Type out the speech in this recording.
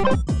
you